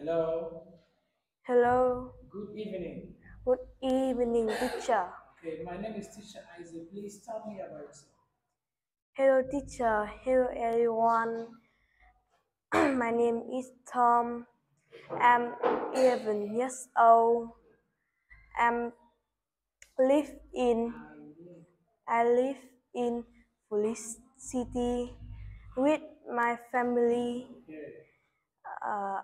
Hello. Hello. Good evening. Good evening, teacher. Okay, my name is Teacher Isaac. Please tell me about yourself. Hello, teacher. Hello, everyone. My name is Tom. I'm 11 years old. I'm live in I live in Phủ Lý City with my family. Okay. Uh,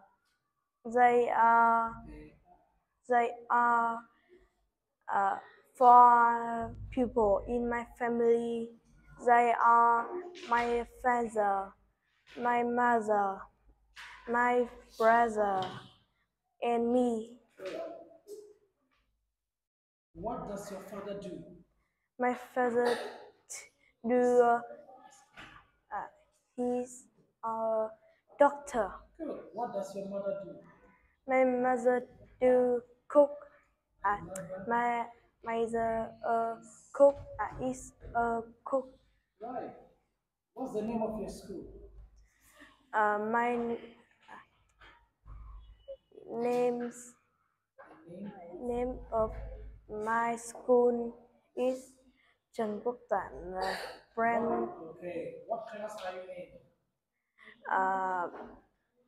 they are they are uh, four people in my family. They are my father, my mother, my brother, and me. What does your father do? My father do uh, uh, he's a doctor. Good. What does your mother do? My mother do cook. Uh, my mother uh, cook uh, is a cook. Right. What's the name of your school? Uh, my uh, names Name? name of my school is Trần Quốc Toản uh, brand. Okay. What class are you in? Uh,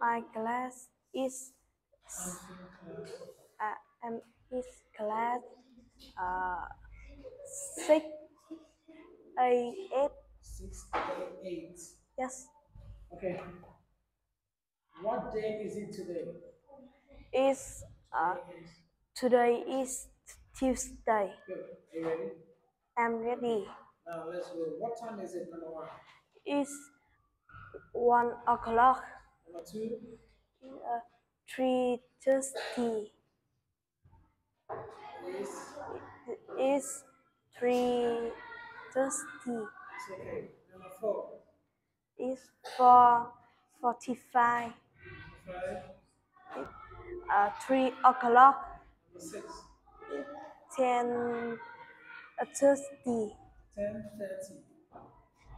my class is uh, um, is class uh, six a eight. Six, eight, eight. Yes, Okay. What day is it today? is uh, today is Tuesday. Good. Are you ready? I'm ready. Now let's go. What time is it? Number one. It's one o'clock. Number two. Uh, three thirty. Is. Number four. It's four forty-five. Uh, three o'clock. Ten uh, thirty. Ten thirty.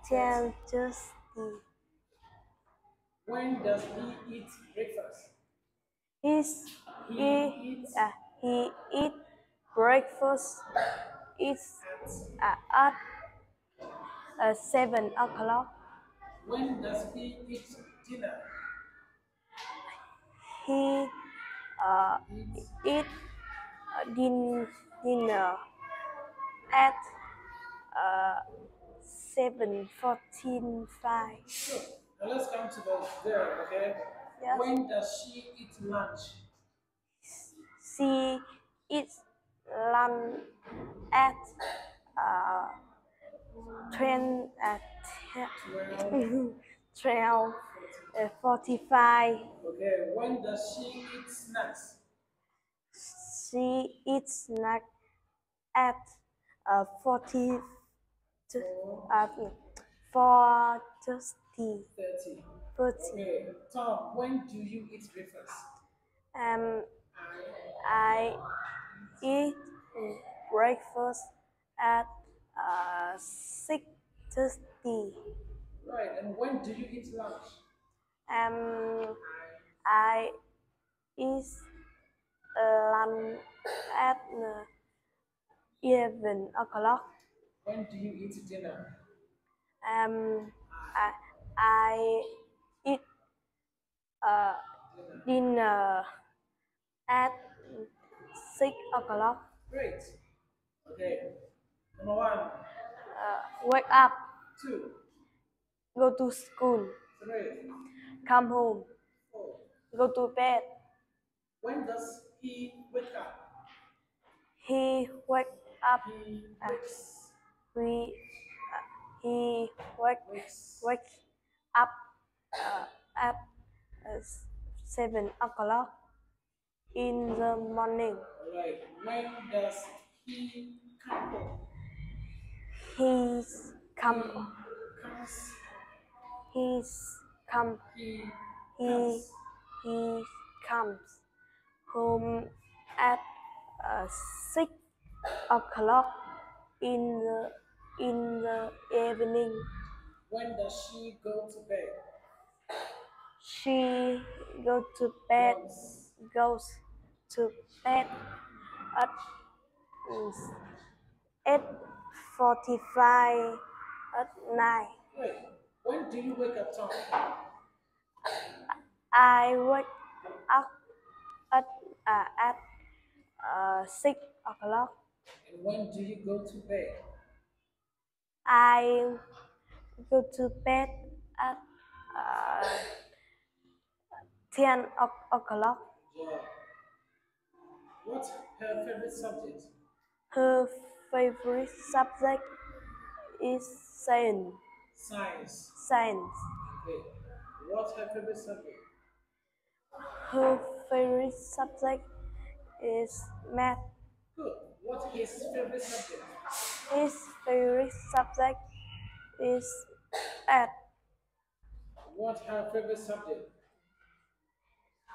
Ten thirty. When does he eat breakfast? He's, He eats uh, he eat breakfast. It's uh, at uh, seven o'clock. When does he eat dinner? He uh, eat uh, din- dinner at uh, seven fourteen five. Good. Now let's come to the girl, okay? Yeah. When does she eat lunch? She eats lunch at uh, 10, uh, at 12, uh, 45. Okay, when does she eat snacks? She eats snack at uh, 40, to, uh, 40, 30. 30 protein. Tom, when do you eat breakfast? Um, I eat breakfast at uh, Right, and when do you eat lunch? Um, I eat lunch at 11 o'clock. When do you eat dinner? Um, I, I uh, dinner at six o'clock. Great. Okay. Number one, Uh, wake up, two, go to school, three, come home, four. go to bed. When does he wake up? He wake up. He Uh, wakes. we uh, he wake Wakes. wake up uh, at uh, seven o'clock in the morning. Alright. When does he come home? He's come. Comes. He's come. He He comes. he comes home at uh, six o'clock in the in the evening. When does she go to bed? She go to bed Goes to bed at eight forty-five at night. Wait, when do you wake up, Tom? I wake up at uh, at uh, six o'clock. And when do you go to bed? I go to bed at uh, ten o- o'clock. Yeah. What's her favorite subject? Her favorite subject is science. Science. Science. Okay. What's her favorite subject? Her favorite subject is math. Good. What's his favorite subject? His favorite subject is art. What's her favorite subject?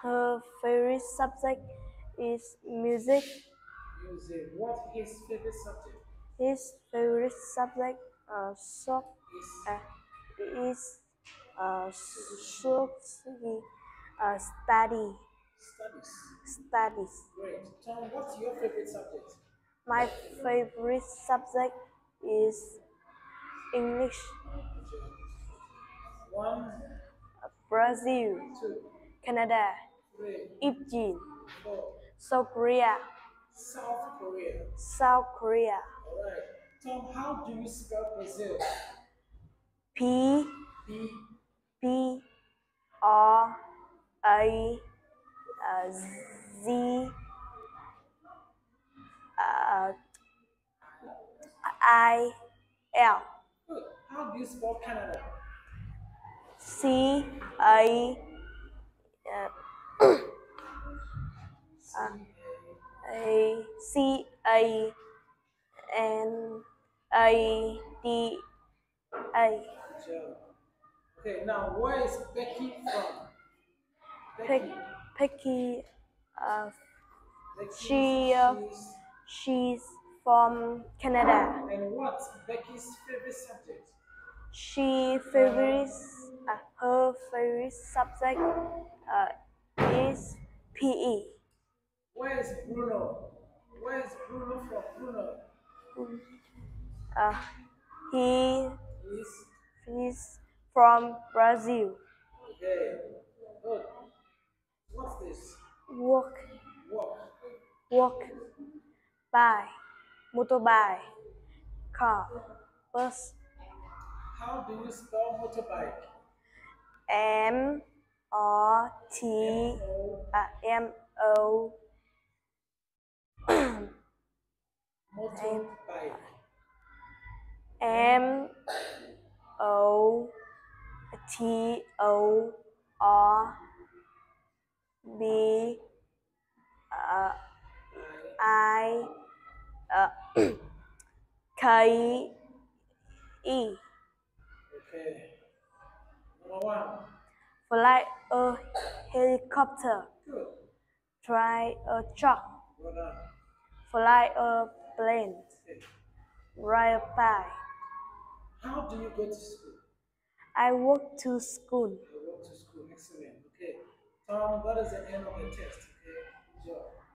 Her favorite subject is music. Music. What's his favorite subject? His favorite subject uh, so, Is uh, is uh, social uh, study studies. studies. Great. Tom, what's your favorite subject? My favorite subject is English. One, Brazil, two, Canada, Egypt. South Korea, South Korea. South Korea. All right. Tom, how do you spell Brazil? P B P R A uh, Z uh, I L Good. How do you spell Canada? C A uh, A C A N A D A Joe. Okay, now where is Becky from? Becky. Uh, Becky, she, uh, she's- from Canada. and what's Becky's favorite subject? She favorite uh, her favorite subject uh, is. PE. Where is Bruno? Where is Bruno from? Bruno Uh, he is is from Brazil. okay. Good. What's this? Walk Walk. walk by motorbike car bus How do you spell motorbike? M R T uh, M O motorbike. M O T O R B uh, I uh, K E okay. Number one. fly a helicopter Good. drive a truck Well fly a plane a bike How do you go to school? I walk to school I walk to school. Excellent. Okay. Tom, that is the end of the test. Okay. Job.